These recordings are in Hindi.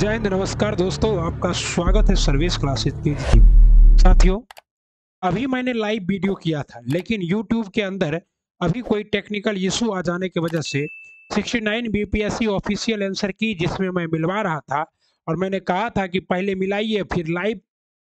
जय हिंद, नमस्कार दोस्तों, आपका स्वागत है सर्विस क्लासेस की। साथियों, अभी मैंने लाइव वीडियो किया था, लेकिन यूट्यूब के अंदर अभी कोई टेक्निकल इशू आ जाने की वजह से 69 बीपीएससी ऑफिशियल आंसर की, जिसमें मैं मिलवा रहा था, और मैंने कहा था कि पहले मिलाइए, फिर लाइव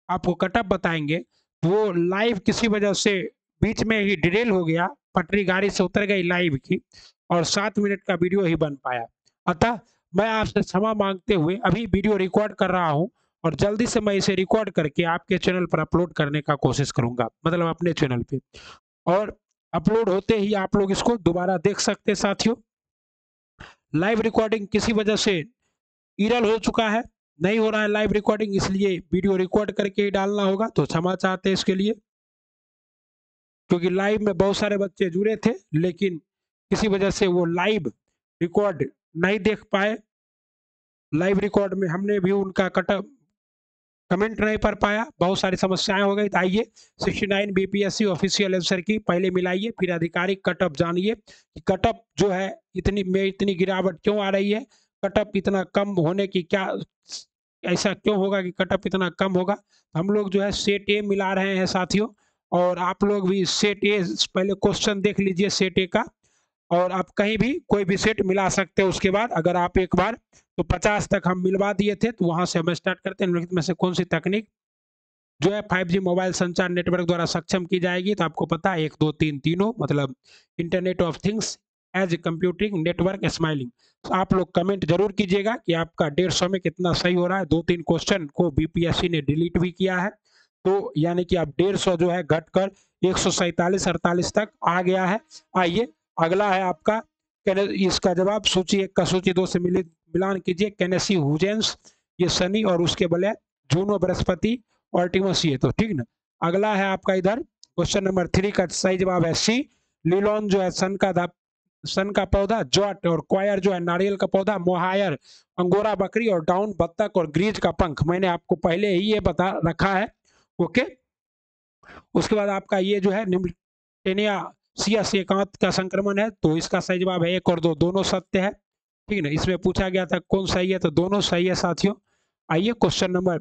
आपको कटअप बताएँगे। वो लाइव किसी वजह से बीच में ही डिटेल हो गया, पटरी गाड़ी से उतर गई लाइव की, और सात मिनट का वीडियो ही बन पाया। अतः मैं आपसे क्षमा मांगते हुए अभी वीडियो रिकॉर्ड कर रहा हूँ और जल्दी से मैं इसे रिकॉर्ड करके आपके चैनल पर अपलोड करने का कोशिश करूँगा मतलब अपने चैनल पे। और अपलोड होते ही आप लोग इसको दोबारा देख सकते साथियों। लाइव रिकॉर्डिंग किसी वजह से इरल हो चुका है, नहीं हो रहा है लाइव रिकॉर्डिंग इसलिए वीडियो रिकॉर्ड करके ही डालना होगा तो क्षमा चाहते हैं इसके लिए। क्योंकि लाइव में बहुत सारे बच्चे जुड़े थे, लेकिन किसी वजह से वो लाइव रिकॉर्ड नहीं देख पाए। लाइव रिकॉर्ड में हमने भी उनका कट कमेंट नहीं कर पाया। बहुत सारी समस्याएँ हो गई। तो आइए 69 बीपीएससी ऑफिशियल आंसर की पहले मिलाइए, फिर आधिकारिक कटअप जानिए कि कटअप जो है, इतनी में इतनी गिरावट क्यों आ रही है? कटअप इतना कम होने की क्या ऐसा क्यों होगा कि कटअप इतना कम होगा? हम लोग जो है सेट ए मिला रहे हैं साथियों, और आप लोग भी सेट ए पहले क्वेश्चन देख लीजिए सेट ए का। और आप कहीं भी कोई भी सेट मिला सकते हैं उसके बाद, अगर आप एक बार तो 50 तक हम मिलवा दिए थे तो वहाँ से हम स्टार्ट करते हैं। में से कौन सी तकनीक जो है 5G मोबाइल संचार नेटवर्क द्वारा सक्षम की जाएगी तो आपको पता है, एक, दो, तीन, तीनों मतलब internet of things as a computing network smiling आप लोग कमेंट ज़रूर कीजिएगा कि आपका डेढ़ सौ में कितना सही हो रहा है। दो, तीन क्वेश्चन को बीपीएससी ने डिलीट भी किया है। तो यानी कि आप डेढ़ सौ जो है घटकर एक सौ सैतालीस अड़तालीस तक आ गया है। आइए अगला है आपका इसका जवाब सूची एक का सूची दो से मिलित मिलान कीजिए, कैनेसी हुजेंस, ये शनि और उसके बले जूनो बृहस्पति ऑल्टिमस ये तो ठीक ना? अगला है आपका इधर, क्वेश्चन नंबर थ्री का सही जवाब है सी, लिलोन जो है सन का सन का पौधा जॉट और क्वायर जो है नारियल का पौधा, मोहायर, अंगोरा बकरी और डाउन बत्तख और ग्रीज का पंख, मैंने आपको पहले ही ये बता रखा है, ओके? उसके बाद आपका ये जो है टेनिया सियासी एकांत का संक्रमण है तो इसका सही जवाब है एक और दो, दोनों सत्य है। ठीक है ना? इसमें पूछा गया था कौन सही है तो दोनों सही है साथियों। आइए क्वेश्चन नंबर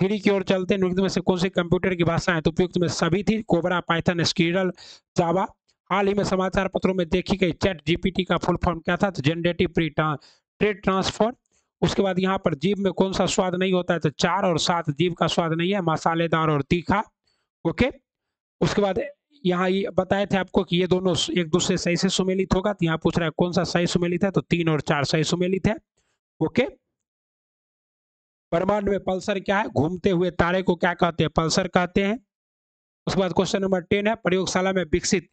थ्री की ओर चलते हैं। में से कौन सी कंप्यूटर की भाषा है? तो उपयुक्त में सभी थी कोबरा पाइथन स्कीरल जावा हाल ही में समाचार पत्रों में देखी गई चैट जीपीटी का फुल फॉर्म क्या था? तो जनरेटिव प्री ट्रेड ट्रांसफ़र उसके बाद यहाँ पर जीव में कौन सा स्वाद नहीं होता है तो चार और सात जीव का स्वाद नहीं है, मसालेदार और तीखा। ओके? उसके बाद यहाँ ये बताए थे आपको कि ये दोनों एक दूसरे सही से सुमेलित होगा तो यहाँ पूछ रहा है, कौन सा सही सुमेलित है? तो तीन और चार सही सुमेलित है। ओके? ब्रह्मांड में पल्सर क्या है? घूमते हुए तारे को क्या कहते हैं? पल्सर कहते हैं। उसके बाद क्वेश्चन नंबर टेन है, प्रयोगशाला में विकसित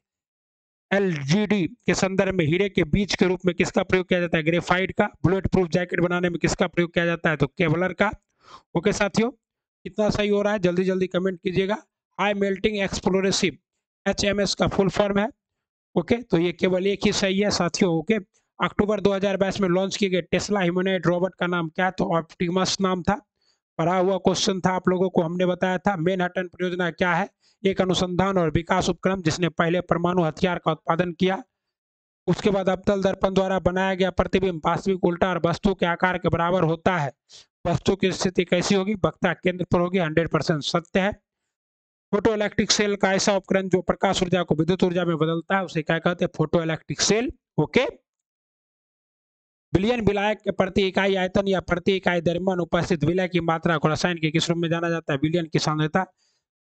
एलजीडी के संदर्भ में हीरे के बीज के रूप में किसका प्रयोग किया जाता है? ग्रेफाइट का, बुलेट प्रूफ जैकेट बनाने में किसका प्रयोग किया जाता है? तो केवलर का। ओके साथियों कितना सही हो रहा है जल्दी जल्दी कमेंट कीजिएगा। High melting explosive. H M S का फुल फॉर्म है ओके तो ये केवल एक ही सही है, साथियों ओके अक्टूबर 2022 में लॉन्च किए गए टेस्ला ह्यूमनॉइड रोबोट का नाम क्या तो ऑप्टिमस नाम था। पढ़ा हुआ क्वेश्चन था आप लोगों को, हमने बताया था मेन हटन परियोजना क्या है? एक अनुसंधान और विकास उपक्रम जिसने पहले परमाणु हथियार का उत्पादन किया। उसके बाद अवतल दर्पण द्वारा बनाया गया प्रतिबिंब वास्तविक उल्टा और वस्तु के आकार के बराबर होता है। वस्तु की स्थिति कैसी होगी? वक्ता केंद्र पर होगी हंड्रेड परसेंट सत्य है। फ़ोटो इलेक्ट्रिक सेल का ऐसा उपकरण जो प्रकाश ऊर्जा को विद्युत ऊर्जा में बदलता है, उसे क्या कहते हैं? Photo electric cell okay billion विलायक के प्रति इकाई आयतन या प्रति इकाई दरमियान उपस्थित विलय की मात्रा को रसायन के किस रूप में जाना जाता है? बिलियन की सांद्रता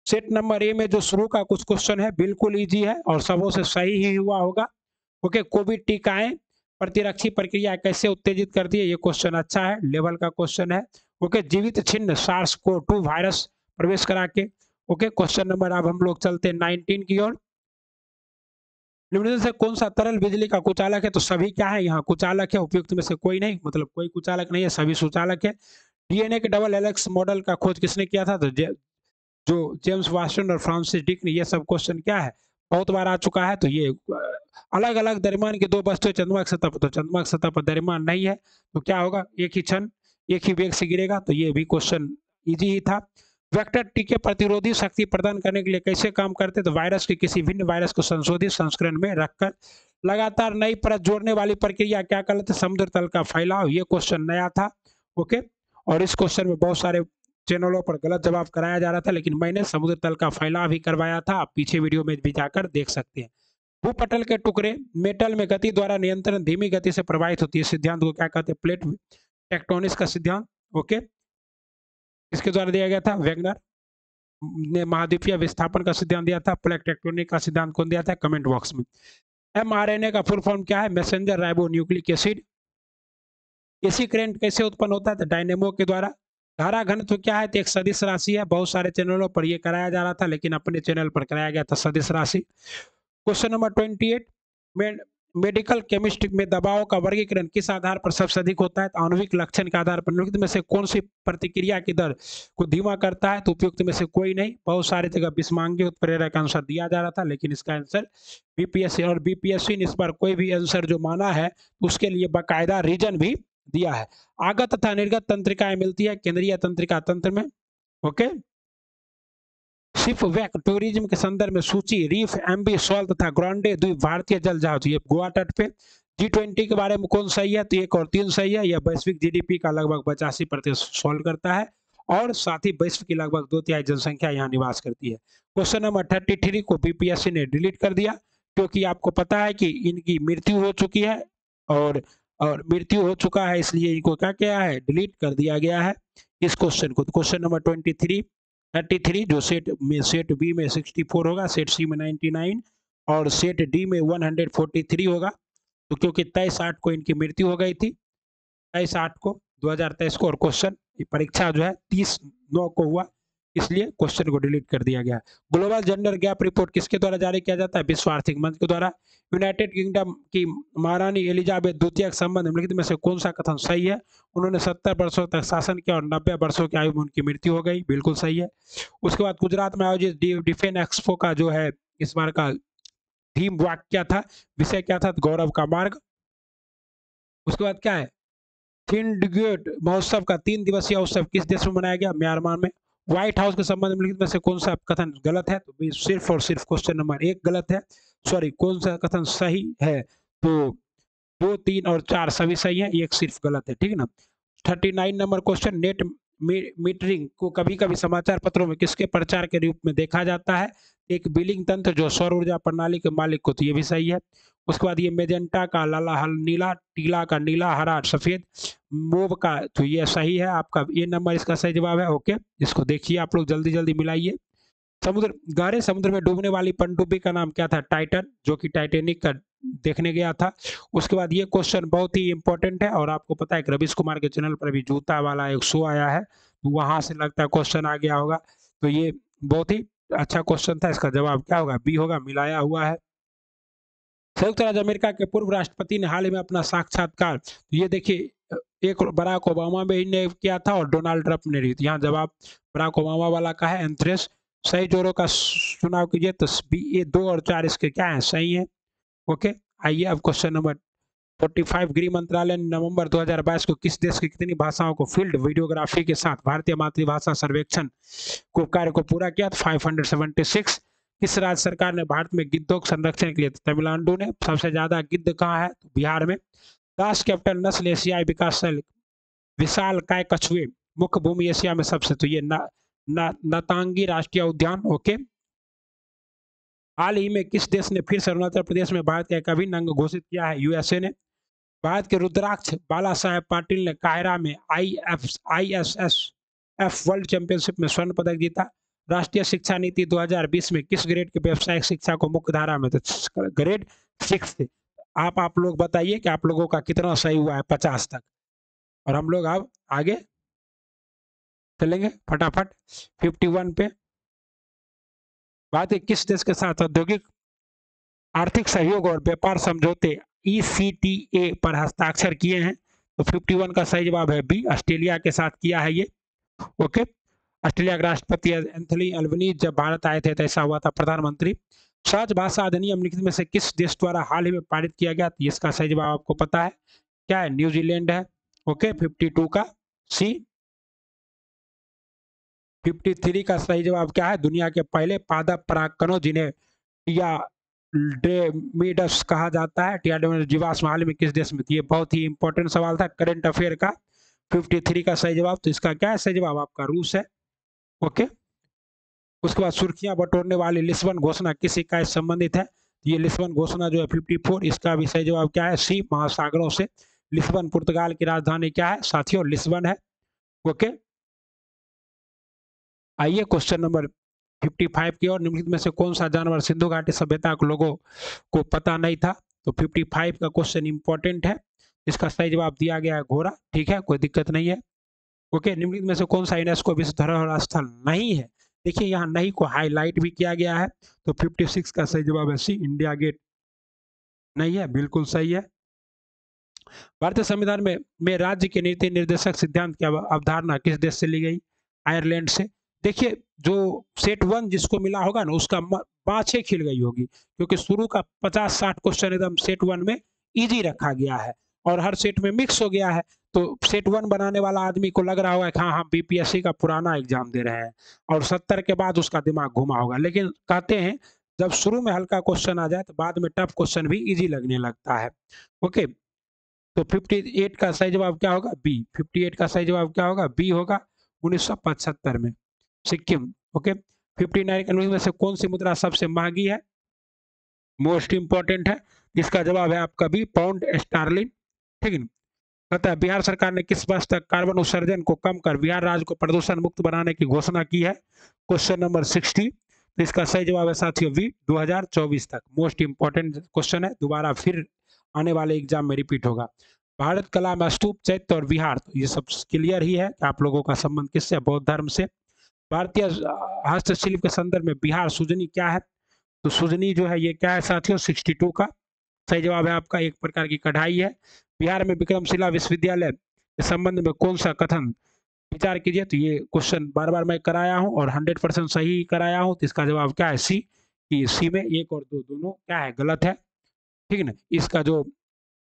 सेट नंबर ए में जो शुरू का कुछ क्वेश्चन है, बिल्कुल इजी है और सबों से सही ही हुआ होगा ओके कोविड टीकाएँ प्रतिरक्षी प्रक्रिया कैसे उत्तेजित करती है, ये क्वेश्चन अच्छा है लेवल का क्वेश्चन है ओके जीवित छिन्न सार्स को टू वायरस प्रवेश करा के ओके क्वेश्चन नंबर अब हम लोग चलते हैं नाइनटीन की ओर। निम्न से कौन सा तरल बिजली का कुचालक है? तो सभी क्या है? यहाँ कुचालक है उपयुक्त में से कोई नहीं मतलब कोई कुचालक नहीं है सभी सुचालक है। डीएनए के डबल एलेक्स मॉडल का खोज किसने किया था? तो जे, जो जेम्स वास्टन और फ्रांसिस डिक ने यह सब क्वेश्चन क्या है? बहुत बार आ चुका है तो ये अलग अलग दरमान के दो वस्तु चंद्रमा की सतह पर तो चंद्रमा की सतह पर दरमान नहीं है तो क्या होगा? एक ही क्षण एक ही वेग से गिरेगा तो ये भी क्वेश्चन इजी ही था। वेक्टर टीके प्रतिरोधी शक्ति प्रदान करने के लिए कैसे काम करते तो वायरस के किसी भिन्न वायरस को संशोधित संस्करण में रखकर लगातार नई परत जोड़ने वाली प्रक्रिया क्या कहते समुद्र तल का फैलाव, ये क्वेश्चन नया था ओके और इस क्वेश्चन में बहुत सारे चैनलों पर गलत जवाब कराया जा रहा था, लेकिन मैंने समुद्र तल का फैलाव भी करवाया था। आप पीछे वीडियो में भी जाकर देख सकते हैं। भूपटल के टुकड़े मेटल में गति द्वारा नियंत्रण धीमी गति से प्रभावित होती है। सिद्धांत को क्या कहते हैं? प्लेट टेक्टोनिक्स का सिद्धांत ओके इसके द्वारा दिया गया था? वेगनर। ने महाद्वीपीय विस्थापन का सिद्धांत दिया था प्लेट टेक्टोनिक का सिद्धांत कौन दिया था? कमेंट बॉक्स में। एमआरएनए का फुल फॉर्म क्या है? Messenger ribonucleic acid AC current कैसे उत्पन्न होता है डायनेमो के द्वारा। धारा घनत्व क्या है? तो एक सदिश राशि है। बहुत सारे चैनलों पर यह कराया जा रहा था, लेकिन अपने चैनल पर कराया गया था सदिश राशि। Question number twenty eight medical chemistry में दबाव का वर्गीकरण किस आधार पर सबसे अधिक होता है? तो आणविक लक्षण के आधार पर। निम्नलिखित में से कौन सी प्रतिक्रिया की दर को धीमा करता है? तो उपयुक्त में से कोई नहीं। बहुत सारे जगह विस्मांगी उत्प्रेरक आंसर दिया जा रहा था, लेकिन इसका आंसर बीपीएससी और बीपीएससी ने इस बार कोई भी आंसर जो माना है उसके लिए बाकायदा रीजन भी दिया है। आगत तथा निर्गत तंत्रिकाएँ मिलती है, केंद्रीय तंत्रिका तंत्र में। ओके? शिप वैक टूरिज़्म के संदर्भ में सूची, रीफ, एमबी, सॉल तथा ग्रांडे द्वीप भारतीय जल जहाज़, ये गोवा तट पे। जी ट्वेंटी के बारे में कौन सही है तो एक और तीन सही है। यह वैश्विक जीडीपी का लगभग पचासी प्रतिशत सॉल्व करता है और साथ ही विश्व की लगभग दो तिहाई जनसंख्या यहाँ निवास करती है। क्वेश्चन नंबर थर्टी थ्री को बीपीएससी ने डिलीट कर दिया, क्योंकि आपको पता है कि इनकी मृत्यु हो चुकी है और और मृत्यु हो चुका है, इसलिए इनको क्या किया है? डिलीट कर दिया गया है। इस क्वेश्चन को। Question number twenty three thirty three जो सेट में सेट बी में सिक्सटी फोर होगा सेट सी में नाइन्टी नाइन और सेट डी में वन हंड्रेड फोर्टी थ्री होगा। तो क्योंकि तेईस आठ को इनकी मृत्यु हो गई थी, तेईस आठ को, दो हज़ार तेईस को और क्वेश्चन परीक्षा जो है, तीस नौ को हुआ। इसलिए क्वेश्चन को डिलीट कर दिया गया। ग्लोबल जेंडर गैप रिपोर्ट किसके द्वारा जारी किया जाता है? विश्व आर्थिक मंच के द्वारा। यूनाइटेड किंगडम की महारानी एलिजाबेथ द्वितीय संबंध निम्नलिखित में से कौन सा कथन सही है? उन्होंने सत्तर वर्षों तक शासन किया और नब्बे वर्षों की आयु में उनकी मृत्यु हो गई। बिल्कुल सही है। उसके बाद गुजरात में आयोजित डिफेन एक्सपो का जो है, इस बार का थीम वाक क्या था, विषय क्या था? गौरव का मार्ग। उसके बाद क्या है? थिंडगेट महोत्सव का तीन दिवसीय उत्सव किस देश में मनाया गया? म्यांमार में। व्हाइट हाउस के संबंध में लिखित में से कौन सा कथन गलत है? तो सिर्फ़ और सिर्फ़ क्वेश्चन नंबर एक गलत है। सॉरी कौन सा कथन सही है? तो दो, तीन और चार सभी सही है, एक सिर्फ़ गलत है, ठीक है ना? Thirty nine number question net metering को कभी कभी समाचार पत्रों में किसके प्रचार के रूप में देखा जाता है? एक बिलिंग तंत्र जो सौर ऊर्जा प्रणाली के मालिक को तो ये भी सही है। उसके बाद ये मेजेंटा का लाला हल नीला, टीला का नीला, हरा, सफ़ेद मोब का तो ये सही है आपका, ये नंबर इसका सही जवाब है, ओके? इसको देखिए आप लोग जल्दी जल्दी मिलाइए। समुद्र, गहरे समुद्र में डूबने वाली पनडुब्बी का नाम क्या था? टाइटन, जो कि टाइटेनिक का देखने गया था। उसके बाद ये क्वेश्चन बहुत ही इंपॉर्टेंट है और आपको पता है कि रविश कुमार के चैनल पर भी जूता वाला एक शो आया है। वहाँ से लगता है क्वेश्चन आ गया होगा। तो ये बहुत ही अच्छा क्वेश्चन था। इसका जवाब क्या होगा? बी होगा, मिलाया हुआ है। संयुक्त राज्य अमेरिका के पूर्व राष्ट्रपति ने हाल ही में अपना साक्षात्कार तो ये देखिए, एक बराक ओबामा में ने किया था और डोनाल्ड ट्रंप ने भी। यहाँ जवाब, बराक ओबामा वाला का है। एंथ्रेस, सही जोड़ों का चुनाव कीजिए तो ये दो और चार इसके क्या है? सही है। ओके आइए अब क्वेश्चन नंबर 45 गृह मंत्रालय ने नवंबर 2022 को किस देश की कितनी भाषाओं को फ़ील्ड वीडियोग्राफी के साथ भारतीय मातृभाषा सर्वेक्षण को कार्य को पूरा किया? फाइव हंड्रेड किस राज्य सरकार ने भारत में गिद्धों के संरक्षण के लिए तमिलनाडु ने सबसे ज़्यादा गिद्ध कहाँ है? तो बिहार में। दास कैपिटल नस्ल एशियाई विकास विशाल काय कछुए मुख्य भूमि एशिया में सबसे तो ये न, न, नतांगी राष्ट्रीय उद्यान ओके हाल ही में किस देश ने फिर से अरुणाचल प्रदेश में भारत का एक अभिन्न अंग घोषित किया है? यूएसए ने। भारत के रुद्राक्ष बाला साहेब पाटिल ने कायरा में I F I S S F world championship में स्वर्ण पदक जीता। राष्ट्रीय शिक्षा नीति 2020 में किस ग्रेड के व्यावसायिक शिक्षा को मुख्य धारा में तो ग्रेड सिक्स आप आप लोग बताइए कि आप लोगों का कितना सही हुआ है पचास तक? और हम लोग अब आगे चलेंगे फटाफट। 51 पे। बात है किस देश के साथ औद्योगिक, आर्थिक सहयोग और व्यापार समझौते ई पर हस्ताक्षर किए हैं? तो 51 का सही जवाब है बी ऑस्ट्रेलिया के साथ किया है ये। ओके, ऑस्ट्रेलिया के राष्ट्रपति एंथनी अल्बनी जब भारत आए थे तो ऐसा हुआ था, प्रधानमंत्री। सहज भाषा अधिनियम लिखित में से किस देश द्वारा हाल ही में पारित किया गया इसका सही जवाब आपको पता है। क्या है? न्यूजीलैंड है। ओके 52 का। सी 53 का सही जवाब क्या है? दुनिया के पहले पादप परागकणों, जिन्हें या डेमिडस कहा जाता है। जीवाश्म हाल में किस देश में थी? ये बहुत ही इंपॉर्टेंट सवाल था करंट अफेयर का। 53 का सही जवाब तो इसका क्या है? सही जवाब आपका रूस है। ओके? उसके बाद सुर्खियाँ बटोरने वाली लिस्बन घोषणा किस इकाई संबंधित है? ये लिस्बन घोषणा जो है 54 इसका भी सही जवाब क्या है? सी, महासागरों से। लिस्बन, पुर्तगाल की राजधानी क्या है? साथियों, लिस्बन है। ओके? आइए क्वेश्चन नंबर 55 की और निम्नलिखित में से कौन सा जानवर सिंधु घाटी सभ्यता के लोगों को पता नहीं था? तो 55 का क्वेश्चन इंपॉर्टेंट है। इसका सही जवाब दिया गया है घोड़ा। ठीक है, कोई दिक्कत नहीं है। ओके निम्नलिखित में से कौन सा यूनेस्को विश्व धरोहर स्थल नहीं है? देखिए, यहाँ नहीं को हाईलाइट भी किया गया है। तो 56 का सही जवाब है सी इंडिया गेट नहीं है? बिल्कुल सही है। भारतीय संविधान में में राज्य के नीति निर्देशक सिद्धांत की अवधारणा किस देश से ली गई? आयरलैंड से। देखिए, जो सेट वन जिसको मिला होगा ना, उसका बाछे खिल गई होगी, क्योंकि शुरू का पचास साठ क्वेश्चन एकदम सेट वन में इजी रखा गया है और हर सेट में मिक्स हो गया है। तो सेट वन बनाने वाला आदमी को लग रहा होगा कि हाँ हम बीपीएससी का पुराना एग्ज़ाम दे रहे हैं और सत्तर के बाद उसका दिमाग घुमा होगा। लेकिन कहते हैं, जब शुरू में हल्का क्वेश्चन आ जाए तो बाद में टफ क्वेश्चन भी इजी लगने लगता है। ओके तो 58 का सही जवाब क्या होगा? बी 58 का सही जवाब क्या होगा? बी होगा उन्नीस सौ पचहत्तर में। सिक्किम, ओके? 59 के में से कौन सी मुद्रा सबसे महँगी है? मोस्ट इंपॉर्टेंट है। इसका जवाब है आपका बी पाउंड स्टारलिन ठीक है कहता है बिहार सरकार ने किस वर्ष तक कार्बन उत्सर्जन को कम कर बिहार राज्य को प्रदूषण मुक्त बनाने की घोषणा की है? क्वेश्चन नंबर सिक्सटी तो इसका सही जवाब है साथियों वी 2024 तक। मोस्ट इंपॉर्टेंट क्वेश्चन है, दोबारा फिर आने वाले एग्ज़ाम में रिपीट होगा। भारत कला में स्तूप, चैत्य और विहार तो ये सब क्लियर ही है कि आप लोगों का संबंध किससे बौद्ध धर्म से। भारतीय हस्तशिल्प के संदर्भ में बिहार सुजनी क्या है? तो सुजनी जो है, ये क्या है साथियों? 62 का। सही जवाब है आपका एक प्रकार की कढ़ाई है। बिहार में विक्रमशिला विश्वविद्यालय के संबंध में कौन सा कथन? विचार कीजिए तो ये क्वेश्चन बार बार मैं कराया हूँ और हंड्रेड परसेंट सही कराया हूँ। तो इसका जवाब क्या है? सी, कि सी में एक और दो दोनों क्या है? गलत है। ठीक है ना? इसका जो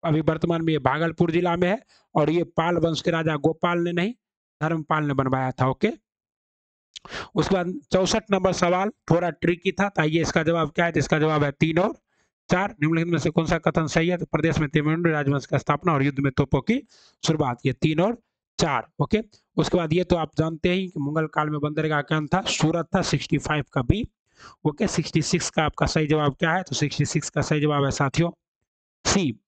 अभी वर्तमान में ये भागलपुर जिला में है और ये पाल वंश के राजा गोपाल ने नहीं, धर्मपाल ने बनवाया था। ओके? उसके बाद चौसठ नंबर सवाल, थोड़ा ट्रिकी था ताइए इसका जवाब क्या है? तो इसका जवाब है तीन और चार। निम्नलिखित में से कौन सा कथन सही है? तो प्रदेश में तमिलनाडु राजवंश का स्थापना और युद्ध में तोपों की शुरुआत। ये तीन और चार, ओके? उसके बाद ये तो आप जानते ही कि मुगल काल में बंदरगाह क्या था, सूरत था 65 का बी ओके? 66 का आपका सही जवाब क्या है? तो 66 का सही जवाब है साथियों, सी,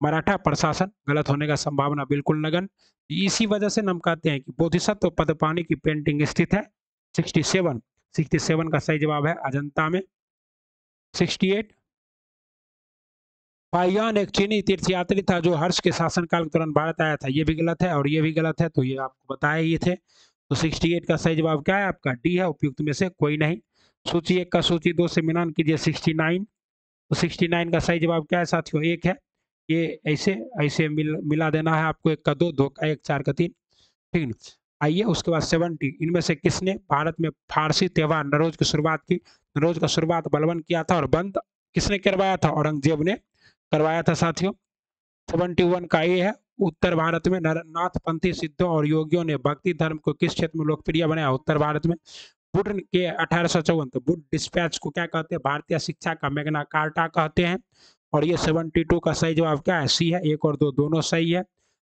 मराठा प्रशासन, गलत होने का संभावना बिल्कुल नगन इसी वजह से हम कहते हैं कि बोधिसत्व पद पानी की पेंटिंग स्थित है। 67 67 का सही जवाब है अजंता में। 68 पाइयान एक चीनी तीर्थयात्री था जो हर्ष के शासनकाल के दौरान भारत आया था। ये भी गलत है और ये भी गलत है तो ये आपको बताए ही थे। तो 68 का सही जवाब क्या है आपका? डी है, उपयुक्त में से कोई नहीं। सूची एक का सूची दो से मिलान कीजिए 69 तो 69 का सही जवाब क्या है साथियों? एक है, ये ऐसे ऐसे मिल, मिला देना है आपको एक का दो दो का एक, चार का तीन। ठीक। है आइए उसके बाद सेवनटी। इनमें से किसने भारत में फारसी त्यौहार नरोज की शुरुआत की? नरोज का शुरुआत बलवन किया था और बंद किसने करवाया था? औरंगज़ेब ने करवाया था साथियों। सेवेंटी वन का ये है, उत्तर भारत में नाथपंथी सिद्धों और योगियों ने भक्ति धर्म को किस क्षेत्र में लोकप्रिय बनाया? उत्तर भारत में। बुड के अठारह सौ चौवन तो बुड डिस्पैच को क्या कहते हैं? भारतीय शिक्षा का मेघना कार्टा कहते हैं। और ये सेवेंटी टू का सही जवाब क्या है? सी है, एक और दो, दोनों सही है।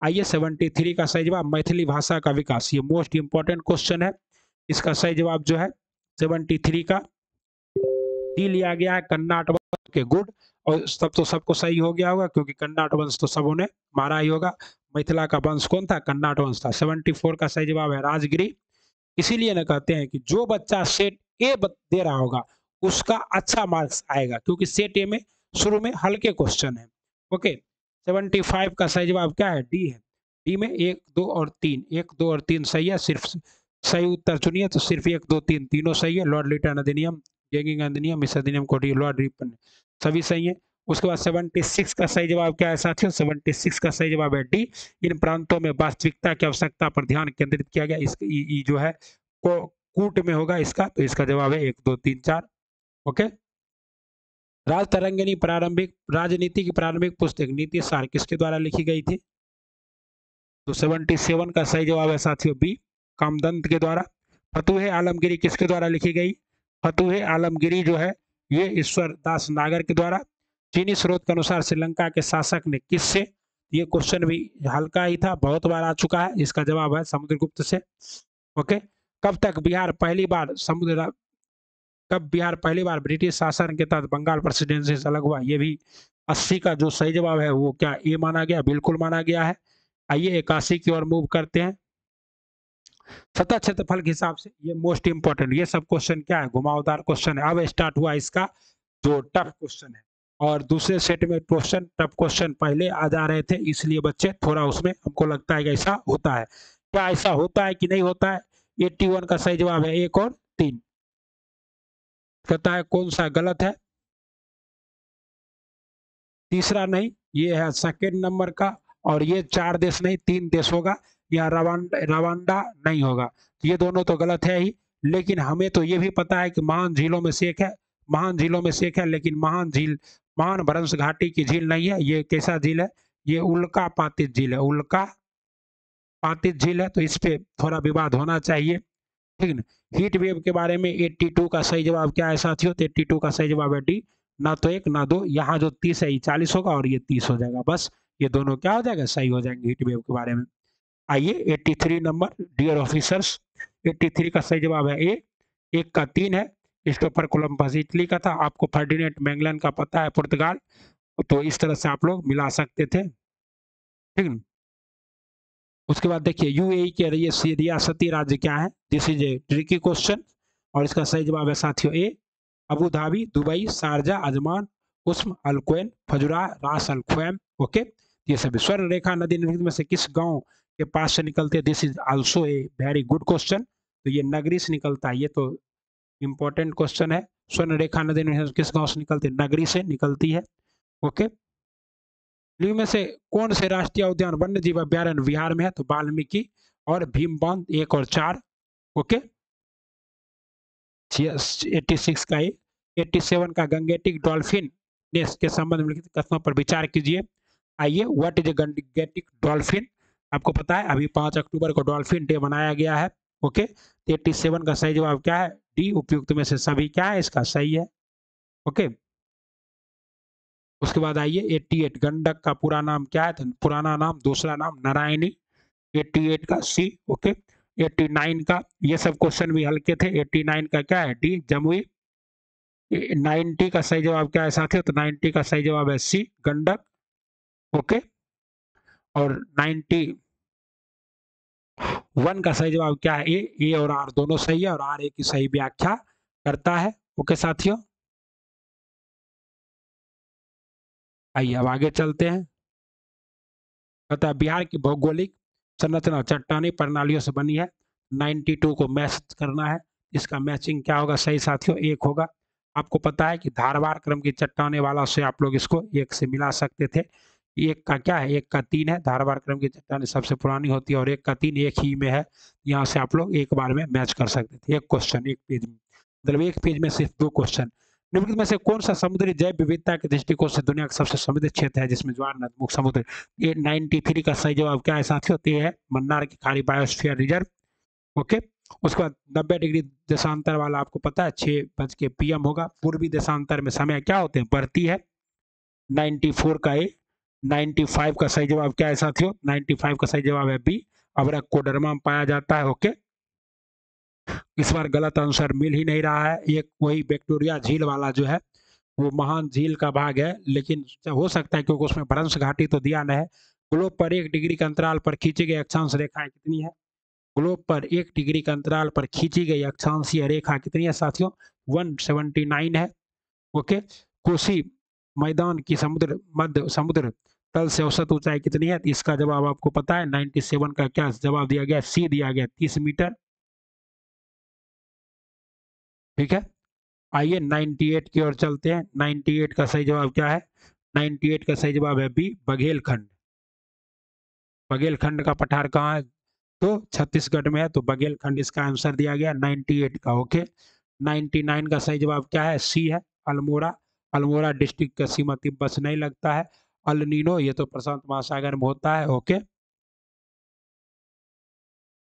आइए सेवेंटी थ्री का सही जवाब, मैथिली भाषा का विकास। ये मोस्ट इंपॉर्टेंट क्वेश्चन है। इसका सही जवाब जो है सेवेंटी थ्री का। डी लिया गया है कन्नाट के गुड और सब तो सबको सही हो गया होगा, क्योंकि कन्नाट वंश तो सबों ने मारा ही होगा। मिथिला का वंश कौन था? कन्नाट वंश था। सेवेंटी फोर का सही जवाब है राजगिरी। इसीलिए ना कहते हैं कि जो बच्चा सेट ए दे रहा होगा, उसका अच्छा मार्क्स आएगा, क्योंकि सेट ए में शुरू में हल्के क्वेश्चन है। ओके सेवेंटी फाइव का सही जवाब क्या है? डी है। डी में एक, दो और तीन। एक, दो और तीन सही है, सिर्फ़ सही उत्तर चुनिए तो सिर्फ़ एक, दो, तीन, तीनों सही है। लॉर्ड लिटन अधिनियम गेगिंग अधिनियम इस अधिनियम को लॉर्ड रिपन सभी सही है। उसके बाद सेवेंटी सिक्स का सही जवाब क्या है साथियों? सेवेंटी सिक्स का सही जवाब है डी। इन प्रांतों में वास्तविकता की आवश्यकता पर ध्यान केंद्रित किया गया। इस जो है, को कूट में होगा इसका तो इसका जवाब है एक, दो, तीन, चार। ओके? राज तरंगिनी प्रारंभिक राजनीति की प्रारंभिक पुस्तक नीति सार किसके द्वारा लिखी गई थी? तो सेवेंटी सेवन का सही जवाब है साथियों बी, कामदंत के द्वारा। फतुहे आलमगिरी किसके द्वारा लिखी गई? फतुहे आलमगिरी जो है, ये ईश्वर दास नागर के द्वारा। चीनी स्रोत के अनुसार श्रीलंका के शासक ने किससे? ये क्वेश्चन भी हल्का ही था, बहुत बार आ चुका है, इसका जवाब है समुद्रगुप्त से। ओके कब तक बिहार पहली बार समुद्र कब बिहार पहली बार ब्रिटिश शासन के तहत बंगाल प्रेसिडेंसी से अलग हुआ। ये भी अस्सी का जो सही जवाब है, वो क्या ए माना गया? बिल्कुल माना गया है। आइए इक्यासी की ओर मूव करते हैं। सतह क्षेत्रफल के हिसाब से ये मोस्ट इंपॉर्टेंट ये सब क्वेश्चन क्या है? घुमावदार क्वेश्चन है। अब स्टार्ट हुआ इसका जो टफ क्वेश्चन है। और दूसरे सेट में क्वेश्चन टफ क्वेश्चन पहले आ जा रहे थे, इसलिए बच्चे थोड़ा उसमें हमको लगता है कि ऐसा होता है। क्या ऐसा होता है कि नहीं होता है? एट्टी वन का सही जवाब है, एक और तीन। कहता है, कौन सा गलत है? तीसरा नहीं, ये है सेकेंड नंबर का, और ये चार देश नहीं, तीन देश होगा, या रवांडा रवांडा नहीं होगा। ये दोनों तो गलत है ही, लेकिन हमें तो ये भी पता है कि महान झीलों में से एक है, महान झीलों में से एक है, लेकिन महान झील, महान भ्रंश घाटी की झील नहीं है, ये कैसा झील है? ये उल्का पातित झील है उल्का पातित झील है तो इस पे थोड़ा विवाद होना चाहिए। ठीक हीट वेव के बारे में 82 का सही जवाब क्या है साथियों? तो 82 का सही जवाब है डी ना तो एक, ना दो, यहाँ जो तीस है, ये चालीस होगा और ये तीस हो जाएगा। बस ये दोनों क्या हो जाएगा? सही हो जाएँगे हीट वेव के बारे में। आइए 83 नंबर डियर ऑफिसर्स 83 का सही जवाब है ए एक का तीन है क्रिस्टोफर कोलम्बस इटली का था। आपको फर्डिनेट मैंगलन का पता है, पुर्तगाल। तो इस तरह से आप लोग मिला सकते थे। ठीक है उसके बाद देखिए यूएई के रियासती राज्य क्या है? This is a tricky question और इसका सही जवाब है साथियों A Abu Dhabi Dubai Sharjah Ajman Umm Al Quwain Fujairah Ras Al Khaimah okay ये सभी स्वर्ण रेखा नदी में से किस गाँव के पास से निकलते this is also a very good question तो ये नगरी से निकलता है, ये तो इम्पोर्टेंट क्वेश्चन है। स्वर्ण रेखा नदी किस गाँव से निकलती है? नगरी से निकलती है ओके निम्न में से कौन से राष्ट्रीय उद्यान वन्य जीव अभ्यारण्य बिहार में है? तो वाल्मीकि और भीम बाँध एक और चार। ओके? एट्टी सिक्स का एट्टी सेवन का गंगेटिक डॉल्फिन के संबंध में कथनों पर विचार कीजिए। आइए what is a Gangetic dolphin? आपको पता है, अभी पाँच अक्टूबर को डॉल्फिन डे मनाया गया है। ओके? एट्टी सेवन का सही जवाब क्या है? डी, उपयुक्त में से सभी क्या है? इसका सही है। ओके? उसके बाद आइए 88 गंडक का पूरा नाम क्या है? पुराना नाम, दूसरा नाम नारायणी 88 का सी, ओके? 89 का, ये सब क्वेश्चन भी हल्के थे। 89 का क्या है? डी, जमुई। 90 का सही जवाब क्या है साथियों? तो 90 का सही जवाब है सी, गंडक, ओके? और 90 वन का सही जवाब क्या है? ए ए और आर दोनों सही है और आर ए की सही व्याख्या करता है। ओके साथियों? आइए अब आगे चलते हैं। कहता बिहार की भौगोलिक संरचना चट्टानी प्रणालियों से बनी है। 92 को मैच करना है। इसका मैचिंग क्या होगा सही साथियों? एक होगा। आपको पता है कि धारवार क्रम की चट्टाने वाला से आप लोग इसको एक से मिला सकते थे। एक का क्या है? एक का तीन है। धारवार क्रम की चट्टाने सबसे पुरानी होती है और एक का तीन एक ही में है। यहाँ से आप लोग एक बार में मैच कर सकते थे। एक क्वेश्चन एक पेज में। मतलब एक पेज में सिर्फ़ दो क्वेश्चन निम्नलिखित में से कौन सा समुद्री जैव विविधता के दृष्टिकोण से दुनिया का सबसे समृद्ध क्षेत्र है, जिसमें ज्वार नदमुख समुद्र, ये 93 का सही जवाब क्या है साथियों? तो ये है मन्नार की खाड़ी बायोस्फीयर रिज़र्व ओके उसके बाद नब्बे डिग्री देशांतर वाला आपको पता है छः बज के पीएम होगा। पूर्वी देशांतर में समय क्या होते हैं? बढ़ती है। 94 का ए 95 का सही जवाब क्या है साथियों? 95 का सही जवाब है बी अवरक कोडरमा पाया जाता है ओके इस बार गलत आंसर मिल ही नहीं रहा है। एक वही विक्टोरिया झील वाला जो है, वो महान झील का भाग है, लेकिन हो सकता है क्योंकि उसमें भ्रंश घाटी तो दिया नहीं है। ग्लोब पर एक डिग्री के अंतराल पर खींची गई अक्षांश रेखाएँ कितनी है? ग्लोब पर एक डिग्री के अंतराल पर खींची गई अक्षांशीय रेखा कितनी है साथियों? 179 है। ओके? कोसी मैदान की समुद्र, मध्य समुद्र तल से औसत ऊंचाई कितनी है? इसका जवाब आपको पता है 97 का क्या जवाब दिया गया सी दिया गया 30 मीटर। ठीक है? आइए 98 की ओर चलते हैं। 98 का सही जवाब क्या है? 98 का सही जवाब है बी, बघेलखंड। बघेलखंड का पठार कहाँ है? तो छत्तीसगढ़ में है तो बघेलखंड इसका आंसर दिया गया 98 का, ओके? 99 का सही जवाब क्या है? सी है, अल्मोड़ा। अल्मोड़ा डिस्ट्रिक्ट का सीमा तिब्बत से नहीं लगता है। अल्नीनो ये तो प्रशांत महासागर में होता है, ओके?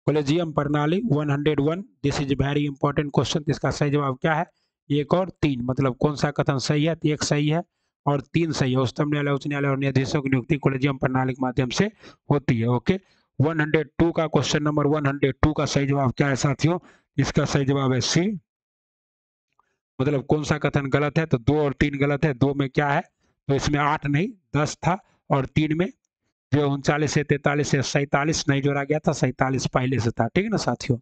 कोलेजियम प्रणाली 101 this is very important question इसका सही जवाब क्या है? एक और तीन मतलब कौन सा कथन सही है? एक सही है और तीन सही है। उच्चतम न्यायालय, उच्च न्यायालय और न्यायाधीशों की नियुक्ति कोलेजियम प्रणाली के माध्यम से होती है ओके 102 का क्वेश्चन नंबर 102 का सही जवाब क्या है साथियों? इसका सही जवाब है सी। मतलब कौन सा कथन गलत है? तो दो और तीन गलत है, दो में क्या है? तो इसमें आठ नहीं, दस था और तीन में जो उनचालीस से तैतालीस से सैतालीस नहीं जोड़ा गया था, सैतालीस पहले से था। ठीक है ना साथियों?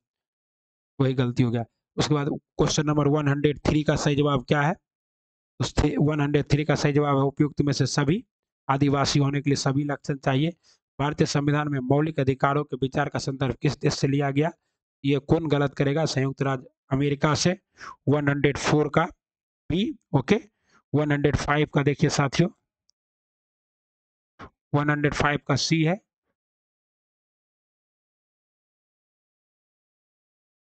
वही गलती हो गया। उसके बाद क्वेश्चन नंबर 103 का सही जवाब क्या है? वन हंड्रेड थ्री का सही जवाब है उपयुक्त में से सभी। आदिवासी होने के लिए सभी लक्षण चाहिए। भारतीय संविधान में मौलिक अधिकारों के विचार का संदर्भ किस देश से लिया गया? ये कौन गलत करेगा? संयुक्त राज्य अमेरिका से। 104 का बी ओके 105 का देखिए साथियों। 105 का सी है।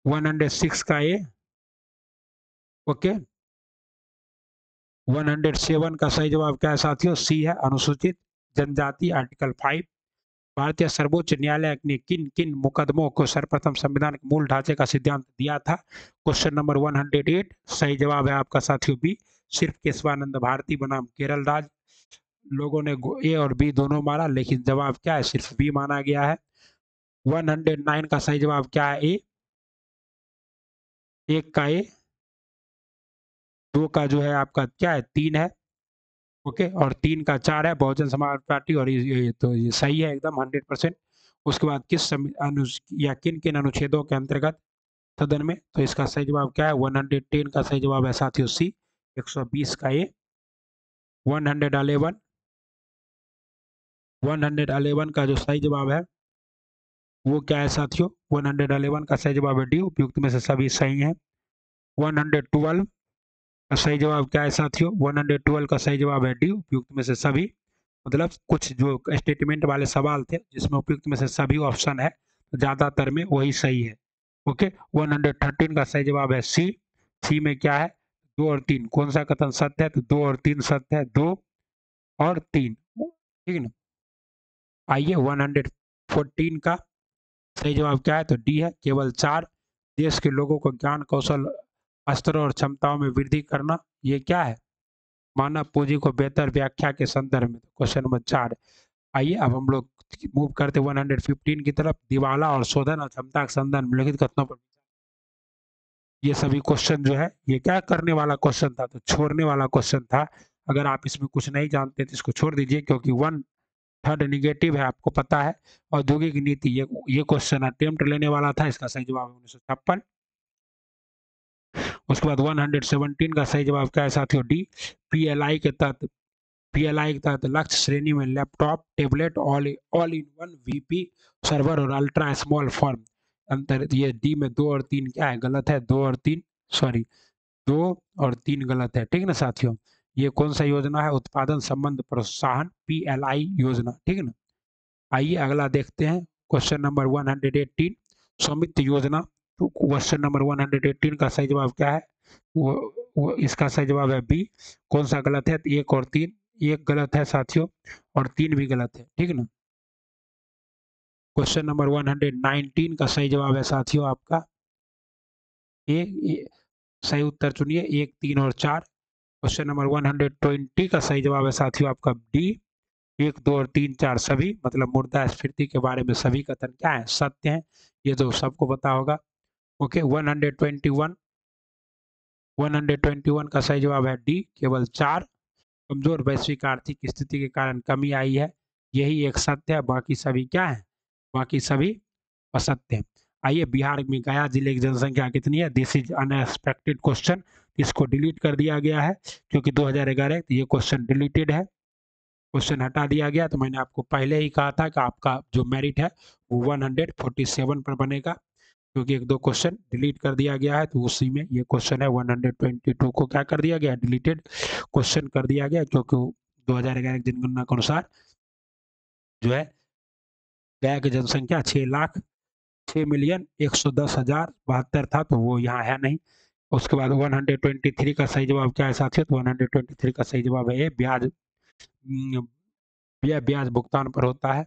106 का ए। ओके। 107 का सही जवाब क्या है साथियों? सी है, अनुसूचित जनजाति आर्टिकल 5 भारतीय सर्वोच्च न्यायालय ने किन किन मुकदमों को सर्वप्रथम संविधान के मूल ढांचे का सिद्धांत दिया था? क्वेश्चन नंबर 108 सही जवाब है आपका साथियों बी, सिर्फ़ केशवानंद भारती, बनाम केरल राज। लोगों ने ए और बी दोनों मारा लेकिन जवाब क्या है? सिर्फ़ बी माना गया है। 109 का सही जवाब क्या है? ए। एक का ए। दो का जो है आपका क्या है? तीन है। ओके? और तीन का चार है। बहुजन समाज पार्टी और ये, तो ये सही है एकदम हंड्रेड परसेंट। उसके बाद किस अनु या किन किन अनुच्छेदों के अंतर्गत सदन में? तो इसका सही जवाब क्या है? वन हंड्रेड टेन का सही जवाब है साथियों सी। एक सौ बीस का A. One hundred eleven one hundred eleven का जो सही जवाब है, वो क्या है साथियों? वन हंड्रेड अलेवन का सही जवाब है डी, उपयुक्त में से सभी सही है। वन हंड्रेड ट्वेल्व का सही जवाब क्या है साथियों? 112 का सही जवाब है डी, उपयुक्त में से सभी। मतलब कुछ जो स्टेटमेंट वाले सवाल थे, जिसमें उपयुक्त में से सभी ऑप्शन है तो ज़्यादातर में वही सही है। ओके? 113 का सही जवाब है सी। सी में क्या है? दो और तीन। कौन सा कथन सत्य है? तो दो और तीन सत्य है, दो और तीन। ठीक है ना? आइए 114 का। सही जवाब क्या है? तो डी है। केवल चार। देश के लोगों को ज्ञान, कौशल, स्तर और क्षमताओं में वृद्धि करना, ये क्या है? मानव पूंजी को बेहतर व्याख्या के संदर्भ में। क्वेश्चन नंबर चार। आइए अब हम लोग मूव करते 115 की तरफ़। दिवाला और शोधन और क्षमता के संदर्भ में कथनों पर। ये सभी क्वेश्चन जो है, ये क्या करने वाला क्वेश्चन था? तो छोड़ने वाला क्वेश्चन था। अगर आप इसमें कुछ नहीं जानते तो इसको छोड़ दीजिए, क्योंकि वन थर्ड निगेटिव है, आपको पता है। औद्योगिक नीति, ये ये क्वेश्चन अटेम्प्ट लेने वाला था, इसका सही जवाब उन्नीस सौ छप्पन। उसके बाद 117 का सही जवाब क्या है साथियों? डी पीएलआई के तहत पीएलआई के तहत लक्ष्य श्रेणी में laptop tablet all all in one VP server और अल्ट्रा स्मॉल फॉर्म अंतर, ये डी में दो और तीन क्या है? गलत है, दो और तीन सॉरी दो और तीन गलत है। ठीक ना साथियों? ये कौन सा योजना है? उत्पादन संबंध प्रोत्साहन पीएलआई योजना। ठीक है ना? आइए अगला देखते हैं। क्वेश्चन नंबर 118 स्वामित्व योजना। तो क्वेश्चन नंबर 118 का सही जवाब क्या है? वो, वो इसका सही जवाब है बी। कौन सा गलत है? तो एक और तीन। एक गलत है साथियों और तीन भी गलत है। ठीक ना? क्वेश्चन नंबर 119 का सही जवाब है साथियों आपका। ए, ए सही उत्तर चुनिए। एक तीन और चार। क्वेश्चन नंबर 120 का सही जवाब है साथियों आपका डी एक, दो और तीन, चार सभी मतलब मुर्दा स्फीति के बारे में सभी कथन क्या है? सत्य है। ये तो सबको पता होगा। ओके 121 121 का सही जवाब है डी केवल चार। कमज़ोर वैश्विक आर्थिक स्थिति के कारण कमी आई है। यही एक सत्य है, बाकी सभी क्या है? बाकी सभी असत्य है। आइए बिहार में गया ज़िले की जनसंख्या कितनी है? दिस इज़ अनएक्सपेक्टेड क्वेश्चन इसको डिलीट कर दिया गया है, क्योंकि 2011 तो ये क्वेश्चन डिलीटेड है। क्वेश्चन हटा दिया गया तो मैंने आपको पहले ही कहा था कि आपका जो मेरिट है, वो 147 पर बनेगा, क्योंकि एक दो क्वेश्चन डिलीट कर दिया गया है तो उसी में ये क्वेश्चन है 122 को क्या कर दिया गया? डिलीटेड क्वेश्चन कर दिया गया, क्योंकि दो हज़ार ग्यारह जनगणना के अनुसार जो है, गया की जनसंख्या छः लाख छः मिलियन एक सौ दस हज़ार बहत्तर था तो वो यहाँ है नहीं। उसके बाद 123 का सही जवाब क्या है साथियों? तो 123 का सही जवाब है ये ब्याज ब्याज भुगतान पर होता है।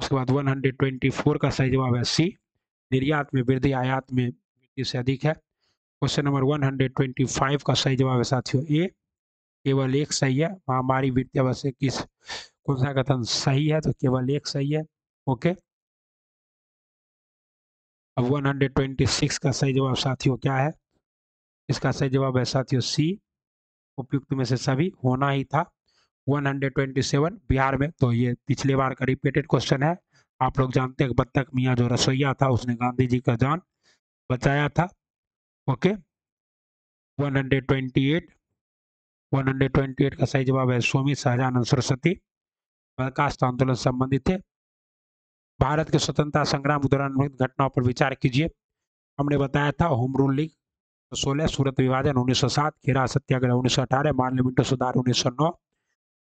उसके बाद 124 का सही जवाब है सी, निर्यात में वृद्धि, आयात में वृद्धि से अधिक है। क्वेश्चन नंबर 125 का सही जवाब है साथियों ए, केवल एक सही है। महामारी वित्तीय वर्ष किस, कौन सा कथन सही है? तो केवल एक सही है, ओके। अब 126 का सही जवाब साथियों क्या है? इसका सही जवाब है साथियों सी उपयुक्त में से सभी होना ही था। 127 बिहार में तो ये पिछले बार का रिपीटेड क्वेश्चन है। आप लोग जानते हैं बत्तख मियाँ जो रसोईया था, उसने गांधी जी का जान बचाया था। ओके? 128 128 का सही जवाब है स्वामी सहजानंद सरस्वती। बर्खास्त आंदोलन संबंधित थे। भारत के स्वतंत्रता संग्राम के दौरान घटनाओं पर विचार कीजिए। हमने बताया था होम रूल लीग सोलह, सूरत विभाजन 1907 खेरा सत्याग्रह 1918 मार्ल मिंटो सुधार 1909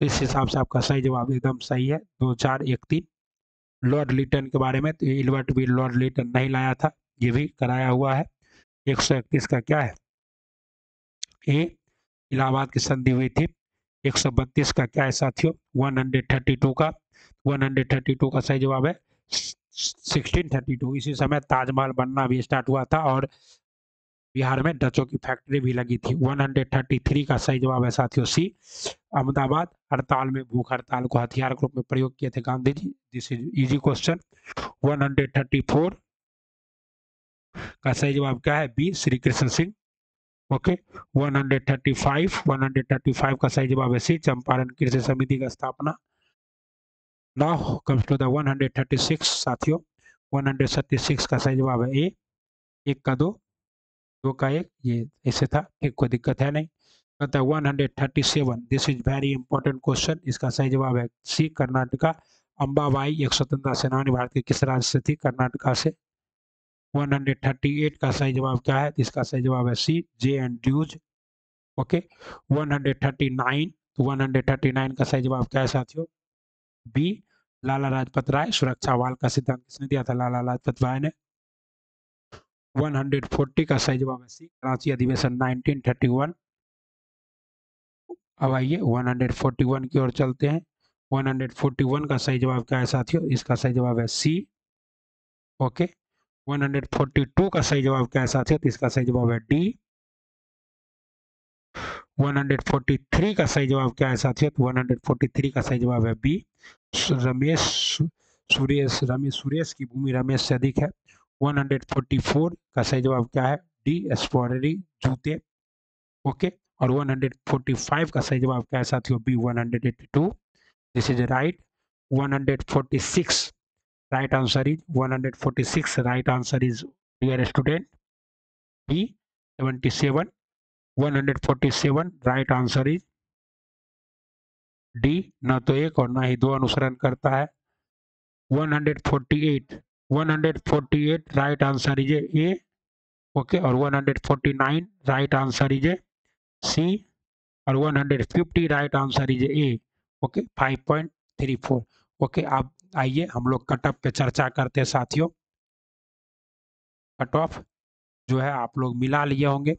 इस हिसाब से आपका सही जवाब एकदम सही है, दो चार एक तीन। लॉर्ड लिटन के बारे में तो इलवर्ट भी लॉर्ड लिटन नहीं लाया था, ये भी कराया हुआ है। एक सौ इकतीस का क्या है? ए इलाहाबाद की संधि हुई थी। एक सौ बत्तीस का क्या है साथियों? वन हंड्रेड थर्टी टू का। वन हंड्रेड थर्टी टू का सही जवाब है। सिक्सटीन थर्टी टू इसी समय ताजमहल बनना भी स्टार्ट हुआ था और बिहार में डचों की फैक्ट्री भी लगी थी। 133 का सही जवाब है साथियों सी, अहमदाबाद, हड़ताल में भूख हड़ताल को हथियार के रूप में प्रयोग किए थे Gandhi ji. This is easy question 134 का सही जवाब क्या है? बी श्री कृष्ण सिंह ओके 135 135 का सही जवाब है सी चंपारण कृषि समिति का स्थापना। नाउ कम्स टू द 136 साथियों। 136 का सही जवाब है ए, एक का दो दो का एक, ये ऐसे था एक कोई दिक्कत है नहीं। कहता है one hundred thirty seven this is very important question इसका सही जवाब है सी, कर्नाटका। अम्बाबाई एक स्वतंत्रता सेनानी भारत के किस राज्य से थी? कर्नाटका से। 138 का सही जवाब क्या है? इसका सही जवाब है C, J and dues. Okay 139 139 का सही जवाब क्या है साथियों? बी लाला लाजपत राय सुरक्षा वाल का सिद्धांत किसने दिया था लाला लाजपत राय ने 140 का सही जवाब है सी कराची अधिवेशन 1931 अब आइए 141 की ओर चलते हैं 141 का सही जवाब क्या है साथियों इसका सही जवाब है सी ओके 142 का सही जवाब क्या है साथियों इसका सही जवाब है डी 143 का सही जवाब क्या है साथियों? तो 143 का सही जवाब है बी। रमेश सुरेश रमेश सुरेश की भूमि रमेश से अधिक है। 144 का सही जवाब क्या है? डी स्पॉडरी जूते। ओके, और 145 का सही जवाब क्या है साथियों? B 182 this is right 146 right answer is 146 right answer is dear student B 77 147 right answer is D न तो एक और ना ही दो अनुसरण करता है। 148 148 right answer is A okay और 149 राइट आंसर इज़ सी और 150 right answer is A okay 5.34 okay आप आइए, हम लोग कट ऑफ़ पे चर्चा करते हैं, साथियों। कट ऑफ़ जो है, आप लोग मिला लिए होंगे।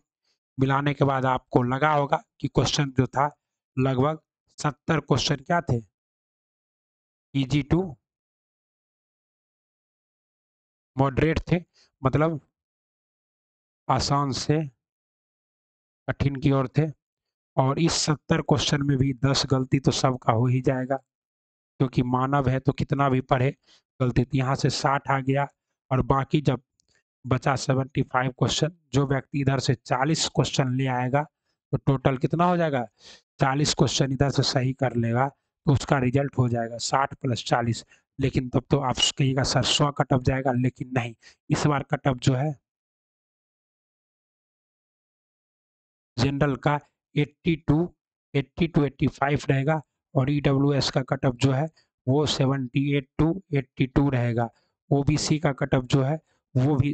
मिलाने के बाद आपको लगा होगा कि क्वेश्चन जो था, लगभग सत्तर क्वेश्चन क्या थे? इजी टू मॉडरेट थे मतलब आसान से कठिन की ओर थे। और इस सत्तर क्वेश्चन में भी दस गलती तो सबका हो ही जाएगा, क्योंकि मानव है तो कितना भी पढ़े, गलती तो यहाँ से साठ आ गया, और बाकी जब बचा सेवेंटी फाइव क्वेश्चन। जो व्यक्ति इधर से चालीस क्वेश्चन ले आएगा तो टोटल कितना हो जाएगा? चालीस क्वेश्चन इधर से सही कर लेगा तो उसका रिज़ल्ट हो जाएगा साठ प्लस चालीस। लेकिन तब तो आप कहिएगा, सर, सौ कटअप जाएगा? लेकिन नहीं, इस बार कटअप जो है, जनरल का 82 80 टू 85 रहेगा और ई e का कटअप जो है, वो 78 टू 82 रहेगा। ओबीसी का कटअप जो है वो भी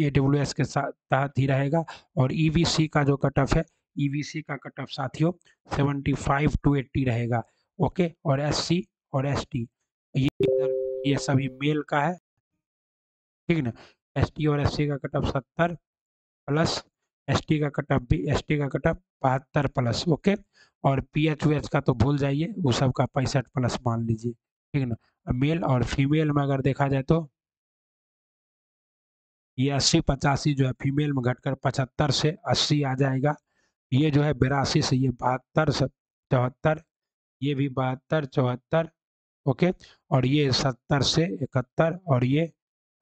ए डब्ल्यू एस के साथ तहत ही रहेगा। और ई e का जो कटअप है ई e का कट ऑफ़ साथियों 75 टू 80 रहेगा। ओके और एस सी और एस टी ये ये सभी मेल का है। ठीक ना? एस टी और एस सी का कटअप सत्तर प्लस एस टी का कटअप भी एस टी का कटअप बहत्तर प्लस ओके और पी एच यू एच का तो भूल जाइए, वो सब का पैंसठ प्लस मान लीजिए। ठीक ना? मेल और फीमेल में अगर देखा जाए तो ये अस्सी पचासी जो है फीमेल में घटकर पचहत्तर से अस्सी आ जाएगा। ये जो है बिरासी से ये बहत्तर चौहत्तर, ये भी बहत्तर, चौहत्तर, ओके? और ये सत्तर से इकहत्तर और ये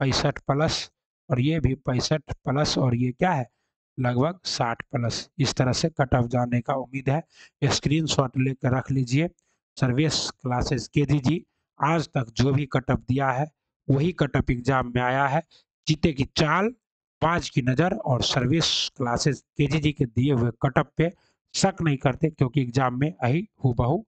पैंसठ प्लस और ये भी पैंसठ प्लस और ये क्या है? लगभग साठ प्लस। इस तरह से कट ऑफ़ जाने का उम्मीद है। स्क्रीन शॉट लेकर रख लीजिए, सर्विस क्लासेस के जी आज तक जो भी कट ऑफ़ दिया है, वही कट ऑफ़ एग्ज़ाम में आया है। जीते की चाल, पाँच की नज़र और सर्विस क्लासेस के जी के दिए हुए कटअप पे शक नहीं करते क्योंकि एग्ज़ाम में अही हु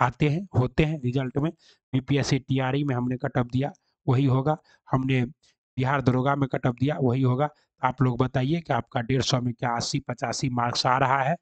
आते हैं, होते हैं रिज़ल्ट में। बीपीएससी, टीआरई में हमने कटअप दिया, वही होगा। हमने बिहार दरोगा में कटअप दिया, वही होगा। आप लोग बताइए कि आपका डेढ़ सौ में क्या अस्सी पचासी मार्क्स आ रहा है?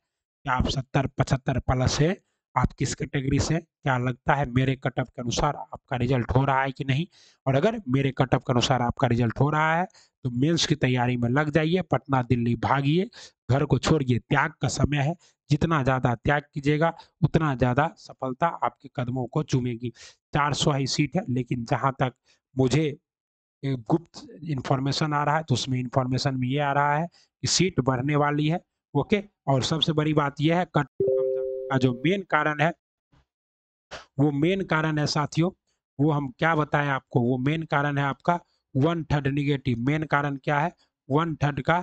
क्या आप सत्तर, पचहत्तर प्लस है? आप किस कैटेगरी से क्या लगता है मेरे कटअप के अनुसार आपका रिज़ल्ट हो रहा है कि नहीं? और अगर मेरे कटअप के अनुसार आपका रिज़ल्ट हो रहा है तो मेंस की तैयारी में लग जाइए, पटना दिल्ली भागिए, घर को छोड़िए, त्याग का समय है, जितना ज़्यादा त्याग कीजिएगा, उतना ज़्यादा सफलता आपके कदमों को चूमेगी। चार सौ ही सीट है, लेकिन जहाँ तक मुझे गुप्त इंफॉर्मेशन आ रहा है तो उसमें इंफॉर्मेशन में ये आ रहा है कि सीट बढ़ने वाली है, ओके? और सबसे बड़ी बात यह है, कट का जो मेन कारण है, वो मेन कारण है साथियों, वो हम क्या बताएँ आपको? वो मेन कारण है आपका वन थर्ड निगेटिव मेन कारण क्या है? वन थर्ड का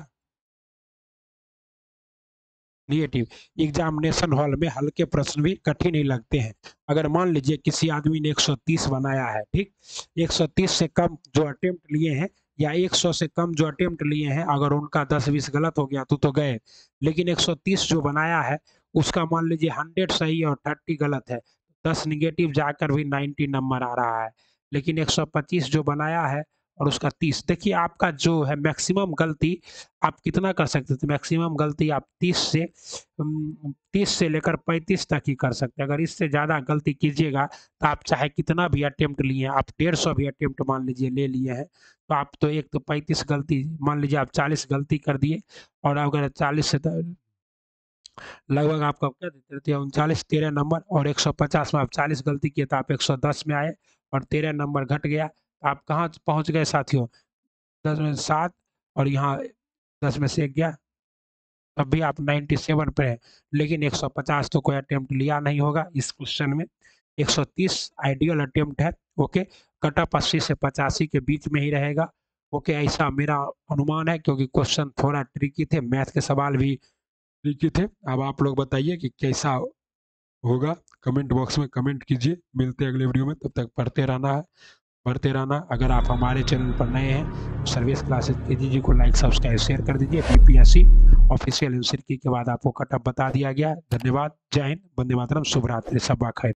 निगेटिव एग्जामिनेशन हॉल में हल्के प्रश्न भी कठिन ही लगते हैं। अगर मान लीजिए किसी आदमी ने 130 बनाया है, ठीक? 130 से कम जो अटेम्प्ट लिए हैं या 100 से कम जो अटेम्प्ट लिए हैं, अगर उनका 10 बीस गलत हो गया तो तो गए। लेकिन 130 जो बनाया है उसका मान लीजिए 100 सही और 30 गलत है 10 निगेटिव जाकर भी 90 नंबर आ रहा है, लेकिन 125 जो बनाया है और उसका तीस, देखिए आपका जो है मैक्सिमम गलती आप कितना कर सकते थे? मैक्सिमम गलती आप तीस से तीस से लेकर पैंतीस तक ही कर सकते अगर इससे ज़्यादा गलती कीजिएगा तो आप चाहे कितना भी अटेम्प्ट लिए, आप डेढ़ सौ भी अटेम्प्ट मान लीजिए ले लिए हैं तो आप तो एक तो पैंतीस गलती, मान लीजिए आप चालीस गलती कर दिए और अगर चालीस से लगभग आपका क्या देते उनचालीस, तेरह नंबर और एक सौ पचास में आप चालीस गलती किए तो आप एक सौ दस में आए और तेरह नंबर घट गया। आप कहाँ पहुँच गए साथियों? दस में सात और यहाँ दस में से एक गया तब भी आप नाइन्टी सेवन पे हैं, लेकिन एक सौ पचास तो कोई अटेम्प्ट लिया नहीं होगा इस क्वेश्चन में। एक सौ तीस आइडियल अटेम्प्ट है ओके कट ऑफ़ अस्सी से पचासी के बीच में ही रहेगा ओके ऐसा मेरा अनुमान है, क्योंकि क्वेश्चन थोड़ा ट्रिकी थे मैथ के सवाल भी ट्रिकी थे। अब आप लोग बताइए कि कैसा होगा। कमेंट बॉक्स में कमेंट कीजिए। मिलते हैं अगले वीडियो में। तब तक पढ़ते रहना है। पढ़ते रहना। अगर आप हमारे चैनल पर नए हैं सर्विस क्लासेस के जी को लाइक, सब्सक्राइब, शेयर कर दीजिए। बीपीएससी ऑफिशियल यूनिवर्सिटी के बाद आपको कटअप बता दिया गया। धन्यवाद। जय हिंद। वंदे मातरम। शुभरात्रि। सब खैर।